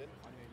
in.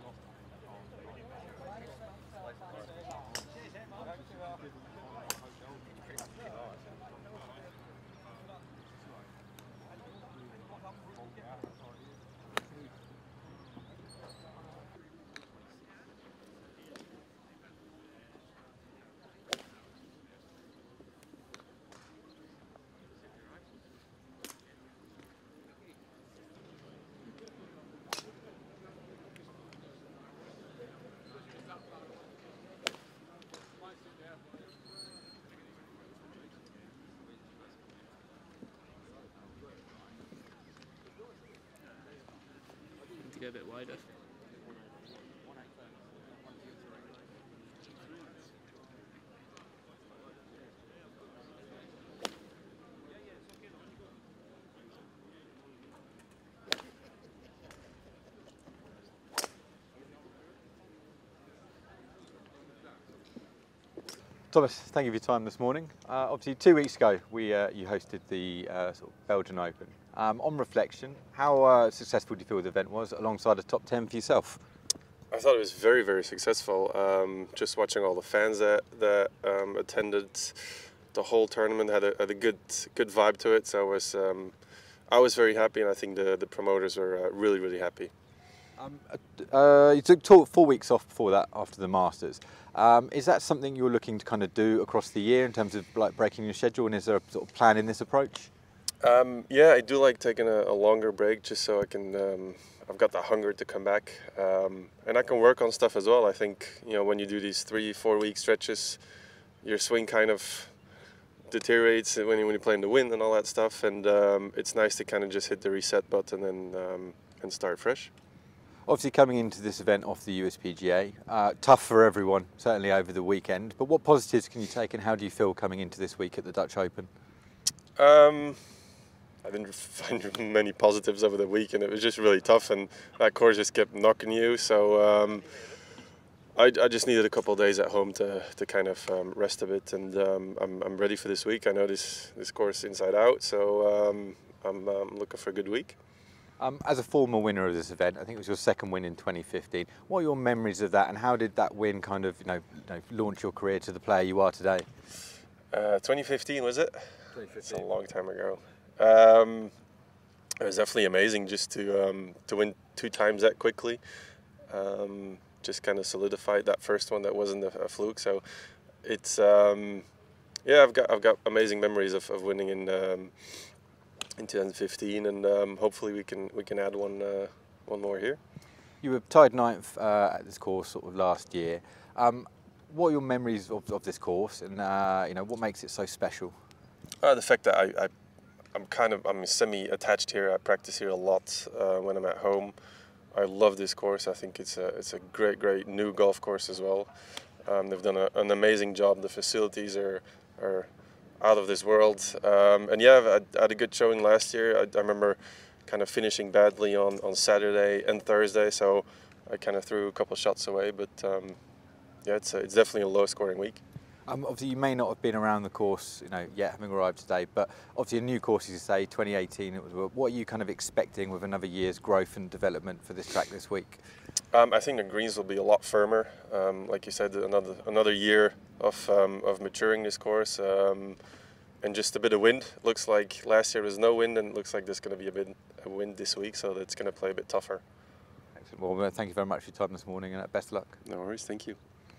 A bit wider. Thomas, thank you for your time this morning. Uh, obviously, two weeks ago, we uh, you hosted the uh, sort of Belgian Open. Um, on reflection, how uh, successful do you feel the event was, alongside a top ten for yourself? I thought it was very, very successful. Um, just watching all the fans that that um, attended the whole tournament had a, had a good good vibe to it. So I was um, I was very happy, and I think the the promoters were uh, really, really happy. Um, uh, you took four weeks off before that, after the Masters. Um, is that something you're looking to kind of do across the year in terms of like breaking your schedule? And is there a sort of plan in this approach? Um, yeah, I do like taking a, a, longer break just so I can. Um, I've got the hunger to come back, um, and I can work on stuff as well. I think you know when you do these three, four week stretches, your swing kind of deteriorates when you when you play in the wind and all that stuff. And um, it's nice to kind of just hit the reset button and and start fresh. Obviously, coming into this event off the USPGA, uh, tough for everyone, certainly over the weekend. But what positives can you take, and how do you feel coming into this week at the Dutch Open? Um, I didn't find many positives over the weekend. It was just really tough, and that course just kept knocking you. So um, I, I, just needed a couple of days at home to, to kind of um, rest a bit, and um, I'm, I'm ready for this week. I know this this course inside out, so um, I'm um, looking for a good week. Um, as a former winner of this event, I think it was your second win in 2015. What are your memories of that, and how did that win kind of you know, you know launch your career to the player you are today? Uh, 2015 was it? 2015. It's a long time ago. Um, it was definitely amazing just to um, to win two times that quickly. Um, just kind of solidified that first one that wasn't a, a fluke. So it's um, yeah, I've got I've got amazing memories of, of winning in um, in 2015, and um, hopefully we can we can add one uh, one more here. You were tied ninth uh, at this course sort of last year. Um, what are your memories of, of this course, and uh, you know what makes it so special? Uh, the fact that I, I am kind of I'm semi-attached here. I practice here a lot uh, when I'm at home. I love this course. I think it's a it's a great great new golf course as well. Um, they've done a, an amazing job. The facilities are are out of this world. Um, and yeah, I had a good showing last year. I, I, remember kind of finishing badly on, on Saturday and Thursday, so I kind of threw a couple shots away. But um, yeah, it's, a, it's definitely a low scoring week. Um, obviously, you may not have been around the course, you know, yet having arrived today, but obviously a new course, as you say, 2018. what are you kind of expecting with another year's growth and development for this track this week? Um, I think the greens will be a lot firmer. Um, like you said, another another year of um, of maturing this course, um, and just a bit of wind. Looks like last year was no wind, and it looks like there's going to be a bit of wind this week, so it's going to play a bit tougher. Excellent. Well, thank you very much for your time this morning, and best of luck. No worries. Thank you.